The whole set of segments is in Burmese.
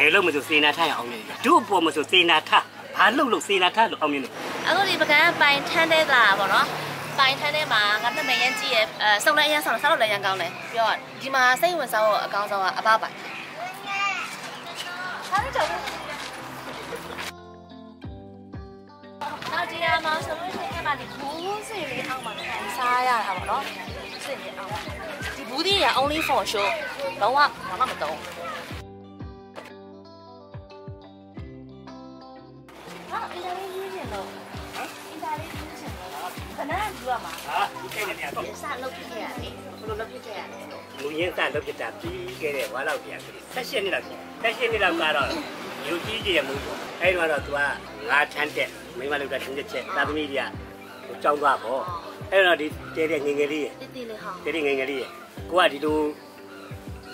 ဘယ်လို့မဆိုစေနာထားရအောင်လေတို့အပေါ်မဆိုစေနာထားဘာလို့လို့စေနာထားလို့အောင်မြင်လို့အခုဒီပကံကပိုင်ထန်းတဲ့တာပေါ့နော်ပိုင်ထန်းထဲမှာငါနှစ်မရမ်းကြည့်ရဲ့အဲစုံလည်းအရင်ဆောင်းဆောက်လို့လည်းရမ်းကောင်းတယ်ပြီးတော့ဒီမှာစိတ်ဝင်စားဖို့အကောင်းဆုံးကအပပိုင်ဟာကြောက်နောက်ဒီမှာဆိုလို့ရှိရင်ကဒီဘူးစီလေးအောက်မှာခံစားရတာပေါ့နော်စီလေးအောက်မှာဒီဘူးဒီက only for show လုံးဝဘာမှမတော့ ရမှာဟာဒီကိနေနေတော့ဒီစလုပ်ဖြစ်ခဲ့ရတယ်ဘယ်လိုလုပ်ဖြစ်ခဲ့ရလဲလူရင်းစလုပ်ပြတာပြီးခဲ့တဲ့ဝါလောက်ပြန်ပြီဆက်ရှင်နေတော့ဆက်ရှင်နေတော့ကတော့ယူကြီးကြီးရမှုပေါ့အဲ့တော့တော့ तू ကငါထမ်းတက်မိမလောက်တာထမ်းတက်ချက်သာသမီတွေကဟိုကြောင်းသွားပေါ့အဲ့တော့ဒီတဲတဲ့ငငယ်လေးရတိတိလေးဟောတဲတဲ့ငငယ်လေးရကိုကဒီလို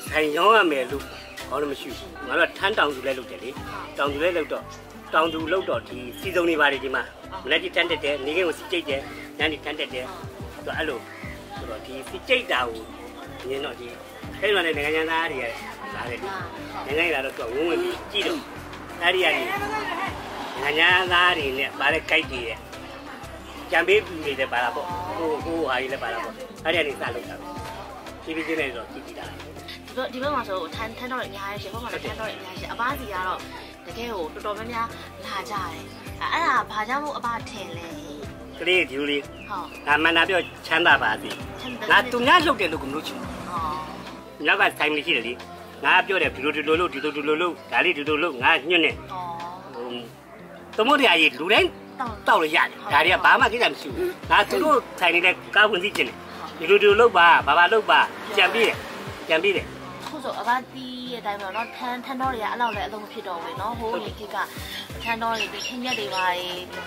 ဆိုင်ရောင်းရမယ်လို့ဘာလို့မရှိဘူးငါတို့ထမ်းတောင်သူလဲလုပ်တယ်လေတောင်သူလဲလုပ်တော့ တောင်သူလုပ်တော့ဒီစီစုံနေပါတယ်ဒီမှာမနေ့ကထမ်းတက်တယ်နေကင်းကိုစီကြိတ်တယ်ညနေထမ်းတက်တယ်ဆိုတော့အဲ့လိုဆိုတော့ဒီစီကြိတ်တာကိုမြင်တော့ဒီအဲ့လိုနဲ့နိုင်ငံသားတွေကလာတယ်နိုင်ငံရေးလာတော့သူကဝုန်းဝင်ပြီးကြည့်တော့အဲ့ဒီကနေနိုင်ငံသားတွေနဲ့ပါတဲ့ guide တွေရဲ့ကြံပေးသူတွေလည်းပါတာပေါ့ဟိုဟိုဟာကြီးလည်းပါတာပေါ့အဲ့ဒီကနေစလုပ်တာပဲဖြည်းဖြည်းချင်းနဲ့တော့ကြည့်ကြည့်တာဒီဘက်ဒီဘက်မှာဆိုထန်းထန်းတော့အများကြီးရှင်ဘက်မှာလည်းထန်းတော့အများကြီးရှင်အပားစီကတော့ တကယ်ကိုတော်တော်များများလာကြတယ်အဲ့ဒါဘာကြောင့်မို့အပားထင်လဲကလေးဒီလိုလေးဟုတ်ငါမန္တာပြောချမ်းသာပါစေငါသူများလုပ်တယ်လို့ကမလို့ချင်ဟောနောက်ကဆိုင်မရှိတယ်လေငါပြောတယ်ဒီလိုဒီလိုလို့ဒီလိုဒီလိုလို့ဒါလေးဒီလိုလို့ငါညွှတ်နေဟောဟိုသမုဒ္ဒရာကြီးလူတိုင်းတောက်တောက်လို့ရတယ်ဒါတွေကဘာမှကိစ္စမရှိဘူးငါသူတို့ဆိုင်နေတဲ့ကားဝင်သိကျင်တယ်ဒီလိုဒီလိုလုပ်ပါဘာဘာလုပ်ပါကြံပြီးတယ်ကြံပြီးတယ် ခုဆိုအပားတီးရဲ့အတိုင်းပေါ့နော်ထန်းထန်းတော့တွေကအဲ့လောက်လည်းအလုံးမဖြစ်တော့ဘူးနော်ဟိုးဒီခေတ်ကထန်းတော့တွေဒီခင်းရက်တွေပါ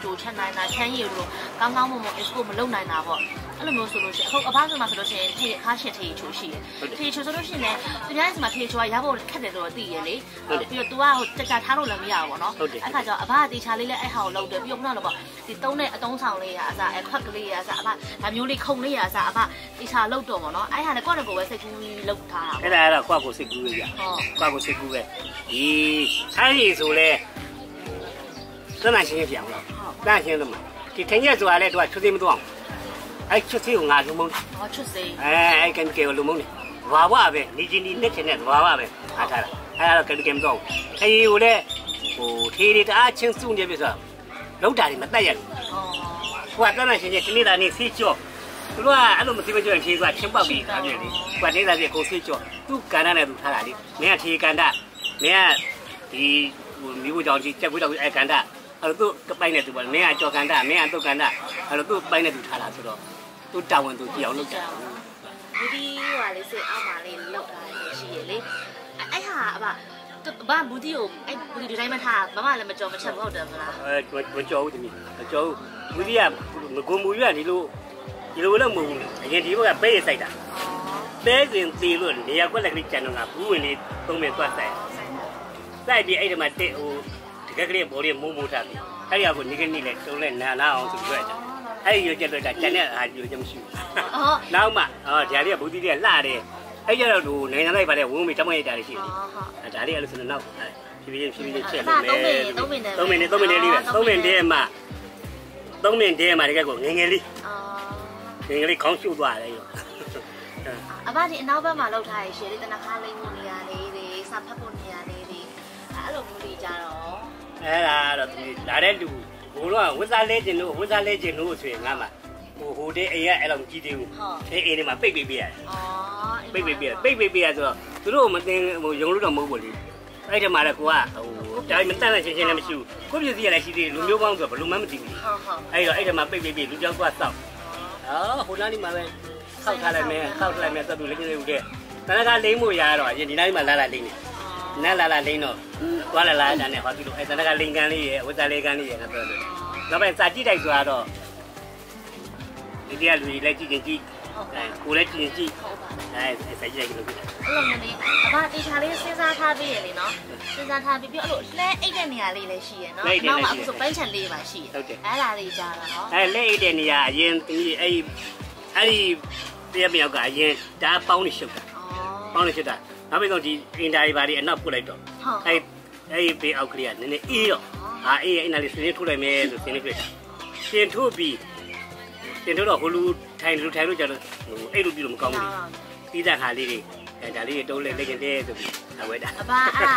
တူချက်နိုင်တာချမ်းရည်လို့ကောင်းကောင်းမွန်မွန် export မလုပ်နိုင်တာပေါ့အဲ့လိုမျိုးဆိုလို့ရှိရင်အခုအပားဆိုမှဆိုလို့ရှိရင်ထေခါရှစ်ထေချိုရှိတယ်ထေချိုဆိုလို့ရှိရင်လည်းသူများစီမှာထေချိုကရဖို့ခက်တယ်လို့သိရလေပြီးတော့ तू ကဟိုကြကြထားလို့လည်းမရဘူးပေါ့နော်အဲ့ခါကျတော့အဘကတေချာလေးလည်းအဲ့ဟာကိုလုပ်တယ်ပြီးတော့ခုနကလိုပေါ့ဒီတုံးတဲ့အတုံးဆောင်လေးရာအစားအခွက်ကလေးရာအစားအဘဒါမျိုးလေးခုံလေးရာအစားအဘတေချာလုပ်တော့ပေါ့နော်အဲ့ဟာလည်းကိုယ့်ကိုယ်ပဲစိတ်ကူးလုပ်ထားတာအဲ့ဒါကတော့ကိုယ့်ကိုစိတ်ကူးပဲကြာဟုတ်ကိုယ့်ကိုစိတ်ကူးပဲဒီထိုင်းရည်ဆိုလဲသနာရှင်းပြအောင်လားသနာရှင်းလို့မဒီထင်ရက်ဆိုတာလဲသူကချွတ်သိမတော့အဲ့ချွတ်သိကိုငါလုံးမုန်းဟောချွတ်စိမ့်အဲအဲ့ကံကေကိုလုံးမုန်းတယ်ဘာဝပဲနေချင်းဒီနဲ့ချင်းနဲ့ဘာဝပဲအားထားတာအဲ့ဒါတော့ကံကေမတော့အဲ့ဒီကိုလဲဟိုထေးတွေတအားချင်းစုနေပြီဆိုတော့လောက်တာတွေမတက်ရဘူးဟောဟိုကတန်းရှင်ချင်းဒီနေ့တာနေဆေးကြော့ သူတို့ကအဲ့လိုမသိမကြွရင်ထေးကချင်းပောက်ပြီးထားပြန်လေဟိုကနေသားစီကိုဆေးကြော့သူ့ကန္တာနဲ့သူထားတာလေမင်းကထေးကန္တာမင်းကဒီဟိုမျိုးကြောင်ကြီးချက်ကွေးတော့အဲ့ကန္တာအဲ့လိုသူ့ပိုင်နဲ့သူပေါ့မင်းကကြော်ကန္တာမင်းကတုတ်ကန္တာအဲ့လိုသူ့ပိုင်နဲ့သူထားတာဆိုတော့သူ့တာဝန်သူကြည့်အောင်လုပ်ကြတာဒီဒီဟိုလေးစိတ်အောက်မှာလေးလောက်ထားရရှိရလေအဲ့ဟာအဘဘာဘူးဒီကိုအဲ့ဘူးဒီဒီတိုင်းမထားမမလည်းမကြော်မချက်ဘူးဟုတ်တယ်မလားအဲမကြောဘူးတမီးမကြောဘူးမူကြီးကငကုံမူကြီးကဒီလို ဒီလိုလည်းမဟုတ်ဘူးအရင်ဒီဘက်ကပဲရဆိုင်တာပဲစဉ်သေးလို့နေရာကွက်လက်ကလေးကျန်တော့ငါဘူးဝင်လေးသုံးမြသွားဆိုင်ဆိုင်ပြီးအဲ့ဒီမှာတက်ဟိုတကက်ကလေးဘော်လေးမုံမိုးထားပြီးအဲ့ဒီကကိုနေကနေလဲတုံးလဲနာနာအောင်ဆိုပြီးတော့အဲ့ဒီရွက်ချက်တော့ကျန်တဲ့အားကြီးလို့မရှိဘူးအော်နောက်မှအော်ဒါလေးကဘူးတီလေးကလှတယ်အဲ့ကြတော့ဟိုနိုင်ငံလိုက်ပါလေဝုန်းမီတမွေးရတာလေးရှိတယ်ဟုတ်ဒါလေးအဲ့လိုဆိုတော့နောက်ဖြည်းဖြည်းဖြည်းဖြည်းချက်အဲ့ဒါလို့လေသုံးမိနစ်သုံးမိနစ်သုံးမိနစ်လေးပဲသုံးမိနစ်တည်းမှာသုံးမိနစ်တည်းမှာတကယ်ကိုငငယ်လေးအော် ငငယ်လေးခေါင်းရှုပ်သွားတယ်ရောအဘဒီအနောက်ဘက်မှာလောက်ထားရရှိတယ်တနခါလေးမှုနေရာလေးတွေစာဖတ်ဖို့နေရာလေးတွေအဲ့လိုမျိုးတွေကြတော့အဲ့ဒါတော့ဒီလာတဲ့လူဘိုးတော့ဝစ်စားလဲခြင်းလို့ဝစ်စားလဲခြင်းလို့ဆိုရင်ငါမှဟိုဟိုတဲ့အိမ်ကအဲ့လိုကြီးသေးဘူးအေးအိမ်ထဲမှာပိတ်ပိတ်ပေးရတယ်အော်ပိတ်ပိတ်ပေးရပိတ်ပိတ်ပေးရဆိုတော့သူတို့မသိဟိုယုံလို့တော့မဟုတ်ဘူးလေအဲ့ဒီမှာလည်းကိုကဟိုဒါမတန်တဲ့ချင်းချင်းလည်းမရှိဘူးကိုပြည့်စည်ရလည်းရှိသေးတယ်လူမျိုးပေါင်းဆိုဘယ်လိုမှမသိဘူးဟုတ်ဟုတ်အဲ့တော့အဲ့ဒီမှာပိတ်ပိတ်ပိတ်လူကြောက်သွားစောက် အော်ဟိုနားလေးမှာပဲခောက်ထားလိုက်မယ်ခောက်ထားလိုက်မယ်သက်သူလေးလေးဦးတဲ့တနကလိမ့်မှုရတော့အရင်ဒီနားလေးမှာလာလာလိမ့်နေနားလာလာလိမ့်တော့သွားလာလာတန်းနဲ့ဟောဒီလိုအဲ့တနကလိမ့်ကန်လေးရယ်ဝတ်သားလေးကန်လေးရယ်ငါပြောတယ်နောက်ပိုင်းစာကြည့်တိုက်ဆိုတော့ဒီတရားလူကြီးလည်းကြည့်ချင်းကြည့်အဲကိုလည်းကြည့်ချင်းကြည့်အဲစာကြည့်တိုက်လို့ဖြစ်တယ်အဲ့လိုမျိုးလေးအဘတေချာလေးစဉ်းစားထားပြီးရလေနော် စဉ်းစားထားပြီးပြီးအဲ့လိုလဲအိတ်တဲ့နေရာလေးလည်းရှိရနော်နောက်မှာအခုဆိုပန်းချန်လေးပါရှိရအဲ့လာလေးကြားတာနော်အဲလက်အိတ်တဲ့နေရာအရင်ဒီအဲ့အဲ့ဒီတရားမြောက်ကအရင်ဒါပေါင်းနေရှုပ်တာအော်ပေါင်းနေရှုပ်တာနောက်ပြီးတော့ဒီအင်တာတွေဘာတွေအနောက်ပုတ်လိုက်တော့ဟုတ်အဲကအဲ့ဒီဘေးအောက်ကလေးကနည်းနည်းအေးတော့ဟာအေးအဲ့နာလေးစင်းထုတ်လိုက်မယ်ဆိုစင်းလေးတွေ့စင်းထုတ်ပြီးစင်းထုတ်တော့ဟိုလူထိုင်လူထိုင်လို့ကြတော့ဟိုအဲ့လိုပြီးတော့မကောင်းဘူးတီးတဲ့ဟာလေးတွေအဲဒါလေးတွေတုံးလက်လက်ကျင်တဲ့ဆိုပြီး အဝဲတာအဘအဲ့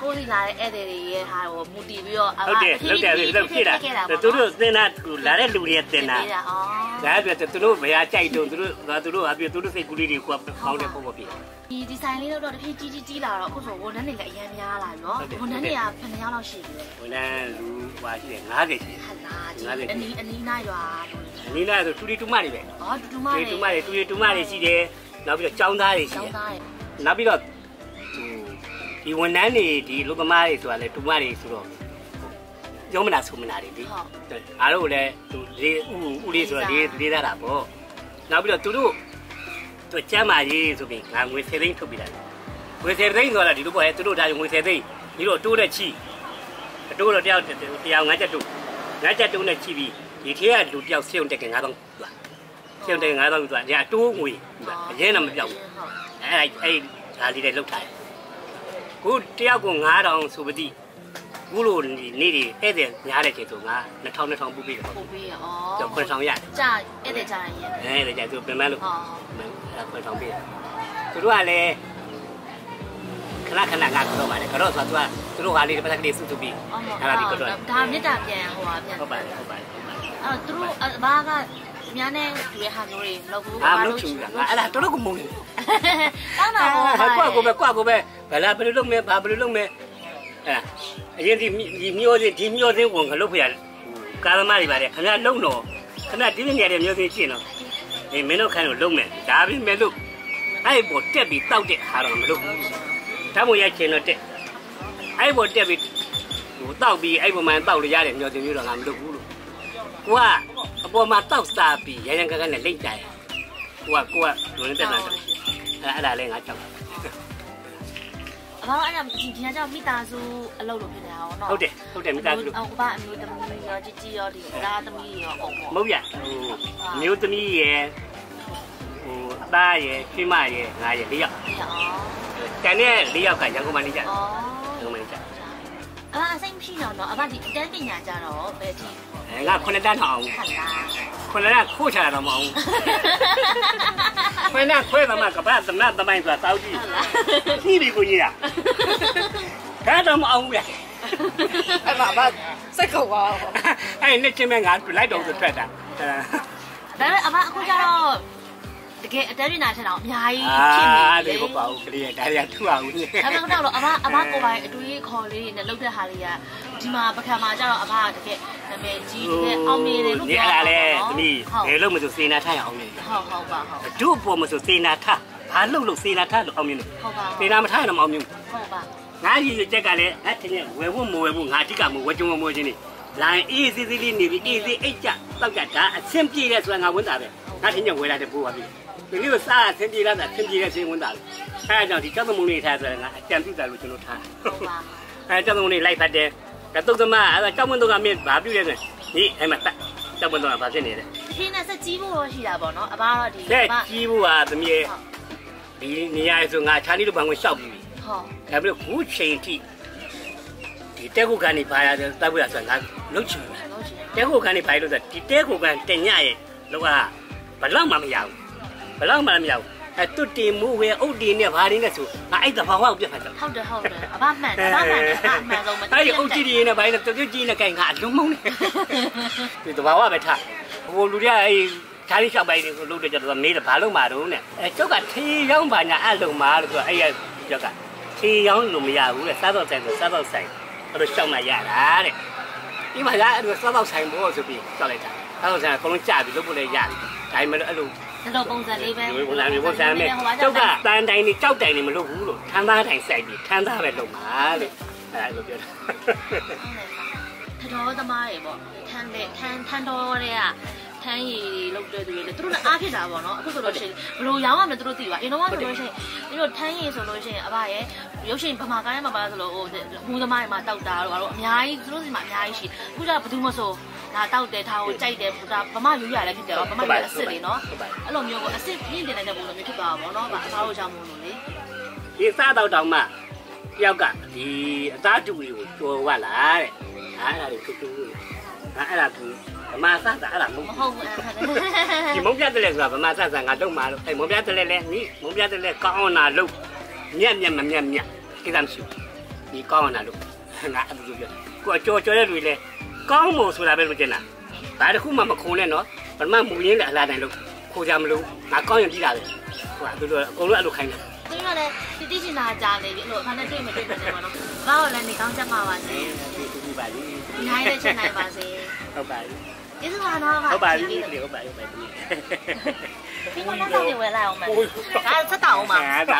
ကိုစီလာတဲ့ဧည့်သည်တွေရဲ့ဟာကိုမူတည်ပြီးတော့အဘဟုတ်တယ်လောက်တယ်လောက်ဖြစ်တာသူတို့သင်တာလာတဲ့လူတွေတင်တာဩဒါပြသူတို့ဘယ်ဟာကြိုက်တော့သူတို့ငါသူတို့အပြသူတို့စိတ်ကူးလေးတွေကိုပေါင်းတဲ့ပုံပေါ်ပြီဒီဒီဇိုင်းလေးတော့တဖြည်းကြီးကြီးကြီးလာတော့အခုဆိုဝန်ထမ်းတွေလည်းအရင်များလာပြီနော်ဝန်ထမ်းတွေကဘယ်နှယောက်လောက်ရှိပြီလဲဝန်ထမ်းလူဟွာရှိတယ်90ရှိတယ်ဟာလာကြီးအနီးအနီးနားရွာအနည်းနဲ့ဆိုတူတီတူမတွေပဲဩတူတူမတူတွေတီတူမတွေတူတီတူမတွေရှိတယ်နောက်ပြီးတော့ចောင်းသားတွေရှိကျောတယ်င်းသားတွေနောက်ပြီးတော့ဟို ဒီဝန်ထမ်းတွေဒီလူသမားတွေဆိုတာလေတူမတွေဆိုတော့ရောမနာဆိုမနာတွေလေအားတို့လည်းသူလေးဥဥလေးဆိုတော့လေးလေးသားတာပေါ့နောက်ပြီးတော့သူတို့သူကျမ်းမာရေးဆိုပြီးငါငွေ10သိန်းထုတ်ပြတာငွေ10သိန်းဆိုတာဒီလိုပေါ့ဟဲ့သူတို့ဒါငွေ10သိန်းဒီလိုတိုးတဲ့ချီအတိုးတော့တယောက်တယောက်ငါချက်တိုးငါချက်တိုးနဲ့ချီပြီးဒီထဲကလူတယောက်စေုံတက်က9000သူကစေုံတက်9000သူကဒီအတိုးငွေအရင်တော့မပြောက်ဘူးဟုတ်အဲ့အဲ့ဒါလေးတွေလောက်ထားတယ် ခုတယောက်ကို9000ဆိုပတိခုလိုနေ့တွေဧည့်သည်များတဲ့ချိန်ဆိုငါ2000 2000ပူပြီးတယ်ပို့ပေးရဩကျော်9000ရတယ်ကြာဧည့်သည်ကြာရင်အဲ့ဒါကြသူပြန်မလို့ဟောအဲ့9000ပေးတယ်သူတို့ကလည်းခဏခဏငါကတော့ပါတယ်ကတော့ဆိုတော့သူတို့ဟာလေးတစ်ပတ်ကလေးစုစုပြီးအော်အဲ့ဒါဒီကတော့ဒါမေတ္တာပြန်ဟိုပါပြန်ဟုတ်ပါတယ်ဟုတ်ပါတယ်ဟုတ်ပါတယ်အဲ့သူတို့အဘာကများနဲ့တူတဲ့ဟာမျိုးတွေမလုပ်ဘူးအာမလို့ချူတာငါအဲ့ဒါတော်တော်ကိုမုန်းတယ် တောင်းတာဟောဟာကွာကိုပဲကွာကိုပဲဘလာဘယ်လိုလုပ်မလဲဘာဘယ်လိုလုပ်မလဲအဲအရင်ဒီဒီမျိုးစင်းဒီမျိုးစင်းကိုငါလုပ်ဖရကာသမားတွေပါတယ်ခင်ဗျာလုံတော့ခင်ဗျာဒီနေ့နေရာမျိုးစင်းရှင်းတော့အေးမင်းတို့ခိုင်းလို့လုံမယ်ဒါပြီးမဲ့လို့အဲ့ပေါ်တက်ပြီးတောက်တဲ့ဟာတော့မလုပ်ဘူးဓာတ်မရချင်တော့တက်အဲ့ပေါ်တက်ပြီးဟိုတောက်ပြီးအဲ့ပေါ်မှာတောက်လို့ရတယ်မျိုးစင်းမျိုးတော့ငါမလုပ်ဘူးလို့ကိုကအပေါ်မှာတောက်စားပြီးရရန်ကကနဲ့လိမ့်ကြတယ်ကိုကကိုကလူနဲ့တက်တာအဲ့ အဲ့ဒါလည်းငါကြောက်အဘာအဲ့ဒါဒီကကြောင့်မိသားစုအလုပ်လုပ်ဖြစ်နေတာဟောနော်ဟုတ်တယ်ဟုတ်တယ်မိသားစုလို့အော်ဘာအမျိုးသမီးရောជីជីရောဒီသားသမီးရောအုံပေါ့မဟုတ်ရဟိုမျိုးသမီးရယ်ဟိုအသားရယ်ချွေးမရယ်ငါရယ်၄ယောက်အေးအော်တန်တဲ့၄ယောက်ကရန်ကုန်မှာနေကြရန်အော်ကုန်မှာနေကြ အဘာအစိမ့်မရှိတော့တော့အဘာဒီအတန်းပညာကြတော့ဘယ်ထိအဲငါခုနှစ်တန်းထောင်အောင်ခက်လားခုနှစ်တန်းခိုးချတာတော့မအောင်ခွဲနာခွဲသမားကပတ်သမနာသမိုင်းဆိုတာတောက်ကြည့်နှီးပြီကိုကြီးရဒါတော့မအောင်ဘူးဗျာအဲ့မှာဘာစိတ်ခေါ်ပါအဲ့နဲ့ချင်းမဲ့ငါလိုက်တော့ဆိုထွက်တာအဲဒါပေမဲ့အဘာအခုကျတော့ တကယ်အတန်းပညာချက်တော့အများကြီးအာဖြစ်နေဒီတယ်ကိုပေါ့ကလေးဒါရီထူအောင်ကြီးဒါပေမဲ့တော့အဘအဘကိုပိုင်အတွေးခေါ်လေးတွေနဲ့လောက်တဲ့ဟာလေးကဒီမှာပကံမှာကျတော့အဘတကယ်နာမည်ကြီးတကယ်အောင်မြင်တယ်လို့ဒီပြောအဲ့ဒါတာလေနော်သမီးဟုတ်ဘယ်လို့မဆိုစေနာထားရအောင်လေဟုတ်ဟုတ်ပါဟုတ်တို့ပေါ်မဆိုစေနာထားဘာလို့လို့စေနာထားလို့အောင်မြင်လို့ဟုတ်ပါစေနာမထားရင်တော့မအောင်မြင်ဘူးဟုတ်ပါငါရည်ရချက်ကလည်းအဲ့တည်းဝယ်ဖို့မဝယ်ဖို့ငါအဓိကမဝယ်ကြုံမဝယ်ချင်းနေလိုင်းအေးစီစီလေးနေပြီးအေးစီအိတ်ကြတောက်ကြဒါအဆင်ပြေတဲ့ဆိုတာငါဝန်တာပဲငါထင်ကြဝယ်လာတဲ့ပိုးပါပြီဒီလိုစားအဆင်ပြေလာတာအဆင်ပြေတဲ့ခြင်းဝန်တာပဲ အဲဒါကြောင့်ဒီကျောင်းသမုံလေးထားဆိုတာငါအကြံပြုတာလို့ကျွန်တော်ထားဟုတ်ပါအဲကျောင်းသမုံလေးလိုက်ဖတ်တယ်ကတုတ်သမားအဲကျောင်းမွန်းတော့ကမင်းဘာပြုလဲဆိုဒီအဲ့မှာတက်ကျောင်းမွန်းတော့ကဘာဖြစ်နေလဲဒီခေတ်နဲ့ဆက်ကြီးဖို့ရှိတာပေါ့နော်အဘကတော့ဒီတဲ့ကြီးဖို့ဟာသမီးရဲ့ဒီနေရာဆိုငါချာလီလိုဘန်ဝင်လျှောက်ပြီးပြီဟုတ်ဒါပြီးတော့ခုချိန်ထိဒီတဲခုကန်နေပါရတယ်တောက်ပြရဆိုငါလုတ်ချင်တယ်လို့ရှိရင်တဲခုကန်နေပါလို့ဆိုဒီတဲခုကန်တင်ညရဲ့လောက ဘလောက်မှမရဘူးဘလောက်မှမရဘူးအဲတွတ်တင်မှုဝဲအုတ်တင်နဲ့ဘာတွေနဲ့ဆိုငါအဲ့တဘာဝကိုပြတ်ဖတ်တော့ဟုတ်တယ်ဟုတ်တယ်အဘမှန်တယ်အဘမှန်တယ်အဘမှန်ဆုံးမအဲ့ဒီအုတ်ကြီးတွေနဲ့ဘာတွေနဲ့တွတ်ကြီးနဲ့ကြိုင်ငါအလုံးမုံနေဒီတဘာဝပဲထားဟိုလူတွေကအဲ့ချားလေးလျှောက်ပိုင်းကိုလုပ်တဲ့ကြတော့မေးတယ်ဘာလို့မှာတော့နဲ့အဲကျောက်ကထေးရောင်းပါညာအဲ့လုံမှာလို့ဆိုအဲ့ရကျောက်ကထေးရောင်းလို့မရဘူးလေစားတော့ဆိုင်ဆိုစားတော့ဆိုင်အဲ့လိုရှောက်မှရတာတဲ့ဒီမှာကအဲ့လိုစားတော့ဆိုင်ဘောဆိုပြီးရှောက်လိုက်တာစားတော့ဆိုင်ကလုံးကြပြီလုပ်ဖို့လည်းရတယ် ဒါပေမဲ့အဲ့လိုတော့ပုံစံလေးပဲဒီပုံစံမျိုးပုံစံနဲ့ကျောက်ကတန်တိုင်နေကြောက်တိုင်နေမလုပ်ဘူးလို့ထမ်းသားတိုင်စိုက်ပြီးထမ်းသားပဲလုပ်မှာလို့အဲ့လိုပြောတာထတော်သမားတွေပေါ့ထန်းတဲ့ထန်းထန်းတော်တွေကထန်းရည်လောက်တဲ့သူတွေလည်းသူတို့လည်းအားဖြစ်တာပေါ့နော်အခုဆိုလို့ရှိရင်ဘလို့ရောင်းရမလဲသူတို့သိပါအရင်တော့ဆိုလို့ရှိရင်ဒီလိုထန်းရည်ဆိုလို့ရှိရင်အဘရဲ့ရုပ်ရှင်ဗမာကားထဲမှာပါဆိုလို့ဟိုမူသမားတွေမှာတောက်တာတော့အများကြီးသူတို့စီမှာအများကြီးရှိအခုကျတော့ဘယ်သူမှဆို ဒါတောက်တယ်ထားကိုကြိုက်တယ်ဒါဗမာယူရလည်းဖြစ်တယ်ဗမာယူအစ်စ်လေနော်အဲ့လိုမျိုးကိုအစ်စ်ပြင်းတင်နေတဲ့ပုံစံမျိုးဖြစ်သွားတာပေါ့နော်ဗာအသားတို့ကြောင့်မို့လို့လေဒီစားတော့တောင်မှတယောက်ကဒီအသားတူကိုကျော်ဝလာတဲ့အဲ့ဒါလေးတူတူအဲ့ဒါကူဗမာစတာအဲ့ဒါမဟုတ်မဟုတ်ဘူးအဲ့ဒါဒီမုံပြတဲ့လဲဆိုတာဗမာစစငါတော့မှာလို့အဲ့မုံပြတဲ့လဲလဲနီးမုံပြတဲ့လဲကောင်းနာလို့မြက်မြက်မမြက်မြက်ကိစ္စမရှိဘူးဒီကောင်းနာလို့ငါအဲ့လိုပြောကိုကြော်ကြော်တဲ့လူလဲ ကောင်းမို့ဆိုတာပဲလို့ကျင်တာဒါတခုမှမခုံနဲ့နော်ပထမမူရင်းလည်းအလားတိုင်းလို့ခိုးကြမလို့ငါကောင်းရင်ပြီးတာပဲဟိုကသူတို့အကုန်လုံးအဲ့လိုခိုင်းတယ်သူကလည်းတိတိကျကျကြားနေပြီအဲ့လိုအခါနဲ့တွေ့မတွေ့မနေပါတော့ဘာလို့လဲနေကောင်းချက်ပါပါစေဒီတူပါလိနိုင်တဲ့ချက်နိုင်ပါစေဟုတ်ပါပြီကျေးဇူးပါတော့ဟုတ်ပါပြီဟုတ်ပါပြီဟုတ်ပါပြီဒီကတော့တော့ဝယ်လိုက်အောင်မယ်ဒါဆက်တောင်းအောင်ပါဒါ